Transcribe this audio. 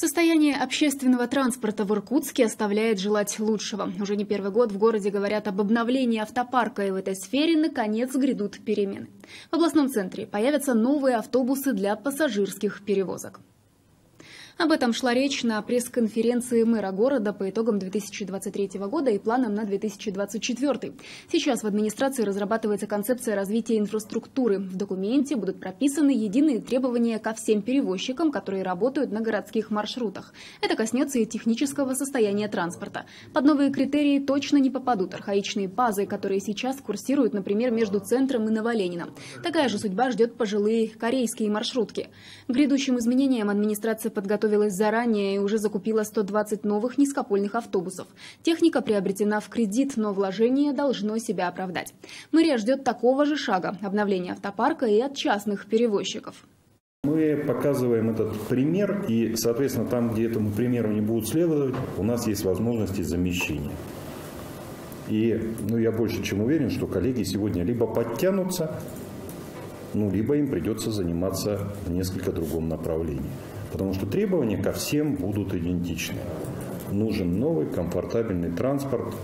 Состояние общественного транспорта в Иркутске оставляет желать лучшего. Уже не первый год в городе говорят об обновлении автопарка, и в этой сфере наконец грядут перемены. В областном центре появятся новые автобусы для пассажирских перевозок. Об этом шла речь на пресс-конференции мэра города по итогам 2023 года и планам на 2024. Сейчас в администрации разрабатывается концепция развития инфраструктуры. В документе будут прописаны единые требования ко всем перевозчикам, которые работают на городских маршрутах. Это коснется и технического состояния транспорта. Под новые критерии точно не попадут архаичные пазы, которые сейчас курсируют, например, между центром и Новолениным. Такая же судьба ждет пожилые корейские маршрутки. К грядущим изменениям администрация подготовила подготовилась заранее и уже закупила 120 новых низкопольных автобусов. Техника приобретена в кредит, но вложение должно себя оправдать. Мэрия ждет такого же шага – обновления автопарка и от частных перевозчиков. Мы показываем этот пример, и, соответственно, там, где этому примеру не будут следовать, у нас есть возможности замещения. И ну, я больше чем уверен, что коллеги сегодня либо подтянутся, ну, либо им придется заниматься в несколько другом направлении. Потому что требования ко всем будут идентичны. Нужен новый комфортабельный транспорт,